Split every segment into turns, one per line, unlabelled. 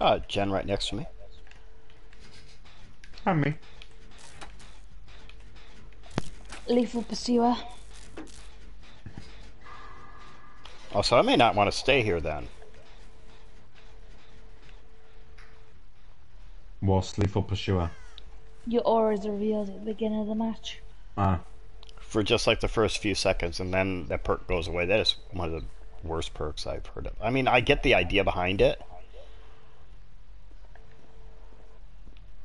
Uh, Jen right next to me.
And me.
Lethal Pursuer.
Oh, so I may not want to stay here then.
Was lethal pursuer.
Your aura is revealed at the beginning of the match.
Ah.
For just like the first few seconds, and then that perk goes away. That is one of the worst perks I've heard of. I mean, I get the idea behind it.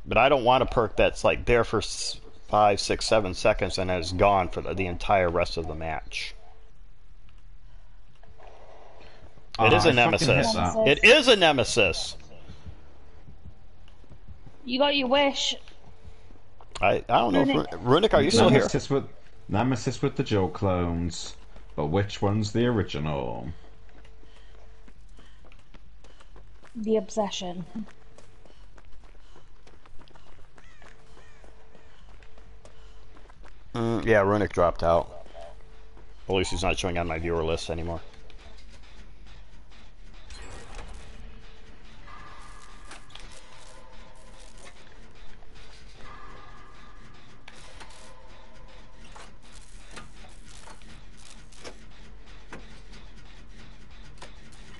But I don't want a perk that's like there for five, six, seven seconds and then is gone for the, the entire rest of the match. It is
Ah,
a
I
nemesis.
hate that.
Nemesis.
It is a nemesis.
You got your wish.
I, I don't know. If,
Runic.
Ru- Runic, are you still here?
Nemesis with Nemesis with the Joe clones, but which one's the original?
The obsession.
Mm, yeah, Runic dropped out. At least he's not showing on my viewer list anymore.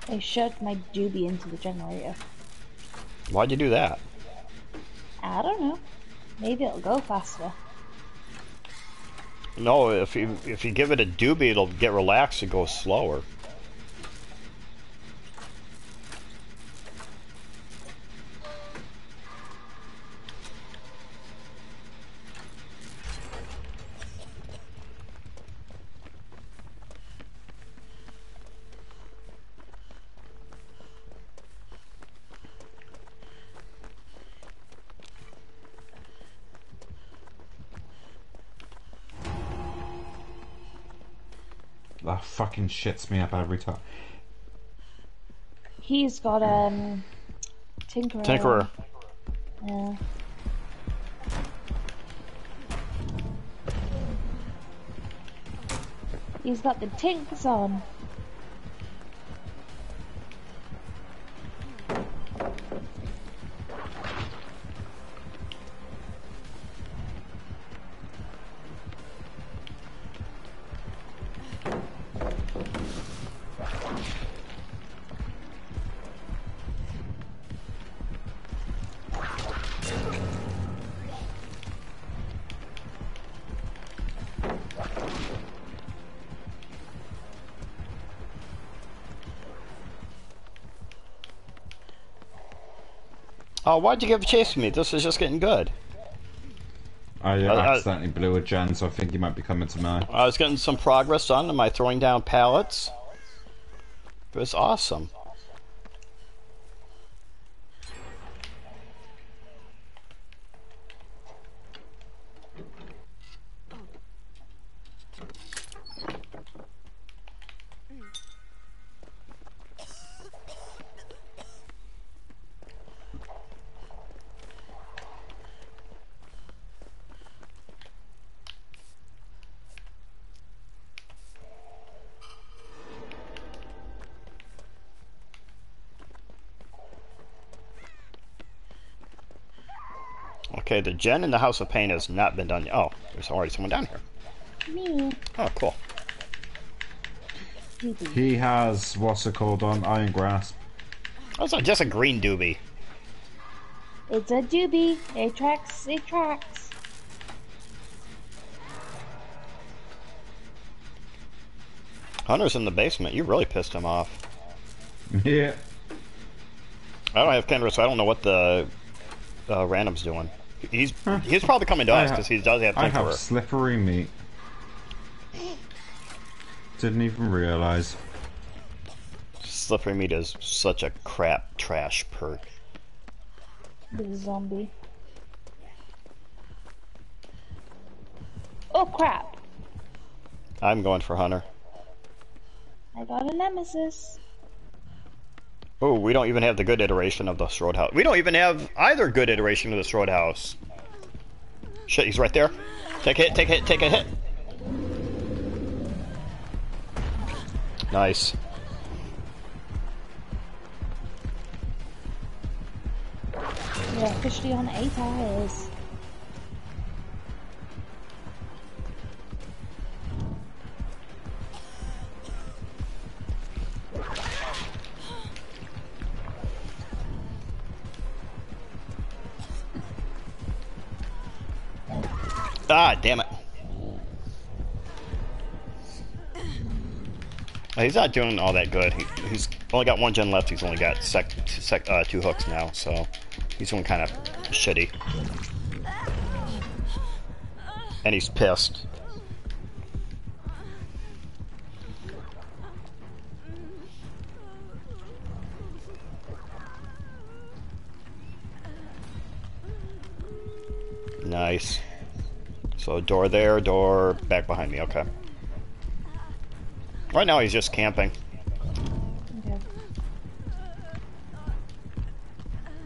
I shoved my doobie into the generator.
Why'd you do that?
I don't know. Maybe it'll go faster.
No, if you if you give it a doobie, it'll get relaxed and go slower.
That fucking shits me up every time.
He's got um Tinkerer.
Tinkerer.
Yeah. He's got the tinks on.
Oh, why'd you give chase to me? This is just getting good.
I uh,
I- I-
accidentally blew a gen, so I think he might be coming to me.
I was getting some progress done. Am I throwing down pallets? It was awesome. Okay, the gen in the House of Pain has not been done yet. Oh, there's already someone down here.
Me.
Oh, cool.
Doobie.
He has what's it called on Iron Grasp.
That's not just a green doobie.
It's a doobie. It tracks. It tracks.
Hunter's in the basement. You really pissed him off.
Yeah.
I don't have Kindred, so I don't know what the uh, random's doing. He's he's probably coming to
I
us because he does have
I have
Tinkerer.
slippery meat. Didn't even realize.
Slippery meat is such a crap trash perk.
The zombie. Oh crap!
I'm going for Hunter.
I got a nemesis.
Oh, we don't even have the good iteration of the Strode House. We don't even have either good iteration of the Strode House. Shit, he's right there. Take a hit, take a hit, take a hit. Nice.
we're officially on eight hours.
Ah, damn it. He's not doing all that good. He, he's only got one gen left. He's only got sec, sec, uh, two hooks now, so he's doing kind of shitty. And he's pissed. Nice. So door there, door back behind me. Okay. Right now he's just camping.
Okay.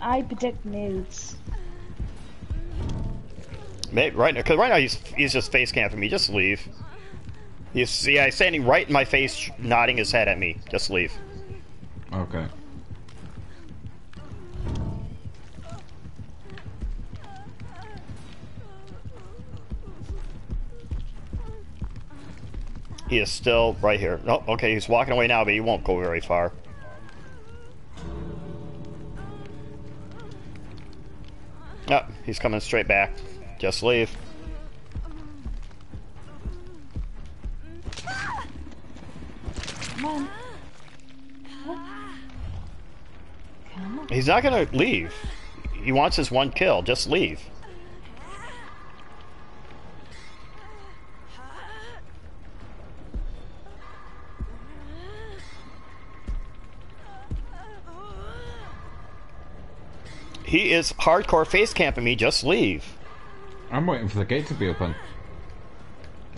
I predict nudes.
Maybe, right now, because right now he's he's just face camping me. Just leave. He's yeah, he's standing right in my face, nodding his head at me. Just leave.
Okay.
He is still right here. Oh, okay, he's walking away now, but he won't go very far. Yep, he's coming straight back. Just leave.
Come Come on.
He's not gonna leave. He wants his one kill. Just leave. He is hardcore face camping me. Just leave.
I'm waiting for the gate to be open.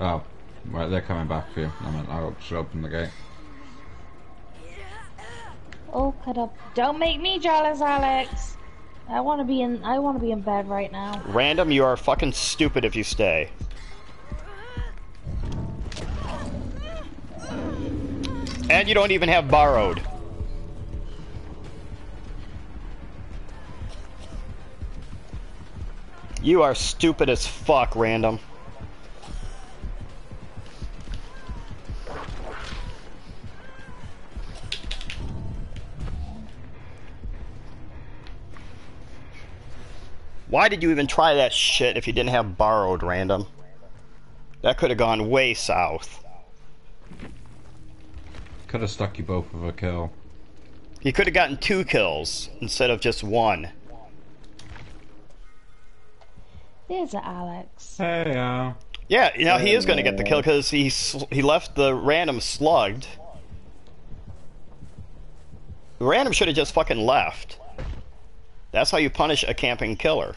Oh, right, they're coming back for you. I meant I should open the gate.
Oh, cut up. Don't make me jealous, Alex. I want to be in. I want to be in bed right now.
Random, you are fucking stupid if you stay. And you don't even have borrowed. You are stupid as fuck, Random. Why did you even try that shit if you didn't have borrowed, Random? That could have gone way south.
Could have stuck you both with a kill.
You could have gotten two kills instead of just one.
There's a Alex.
Hey, uh.
Yeah, you know, he is going to get the kill because he he left the random slugged. The random should have just fucking left. That's how you punish a camping killer.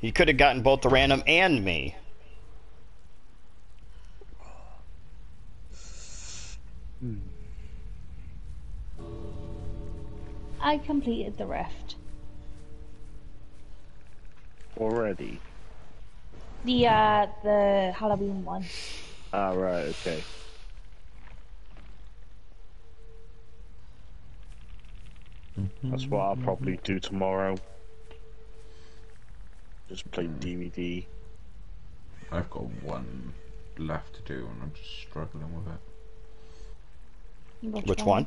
He could have gotten both the random and me.
I completed the rift.
Already.
The uh, the Halloween one.
Ah, right, okay. That's what I'll probably do tomorrow. Just play DBD.
I've got one left to do and I'm just struggling with it.
Which one?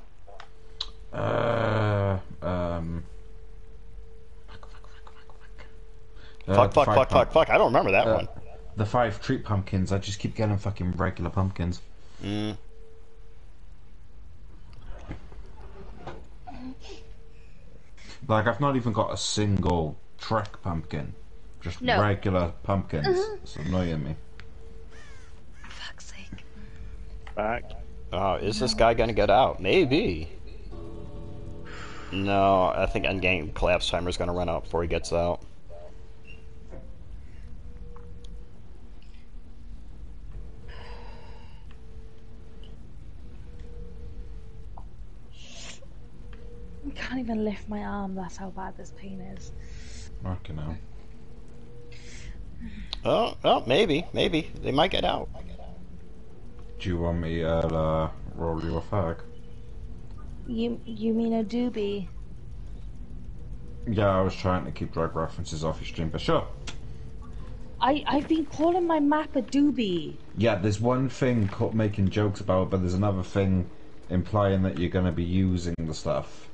Uh, um. Fuck, fuck, fuck, fuck, fuck. Uh,
Fuck, fuck, fuck, fuck, fuck. I don't remember that
uh,
one.
The five treat pumpkins. I just keep getting fucking regular pumpkins.
Mm.
Like I've not even got a single treat pumpkin. Just
No.
regular pumpkins. It's annoying me.
Fuck's sake.
Back.
Oh, is this guy gonna get out? Maybe. No, I think Endgame collapse timer's gonna run out before he gets out.
I can't even lift my arm. That's how bad this pain is.
Fucking hell.
Oh, oh, maybe, maybe they might get out.
Do you want me to uh, roll you a fag?
You you mean a doobie?
Yeah, I was trying to keep drug references off your stream, but sure.
I I've been calling my map a doobie.
Yeah, there's one thing making jokes about, but there's another thing implying that you're going to be using the stuff.